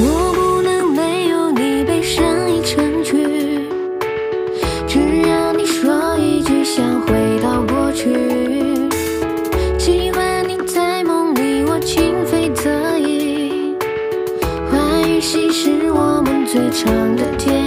我不能没有你，悲伤已成曲。只要你说一句，想回到过去。尽管你在梦里，我情非得已。欢与喜是我们最长的天。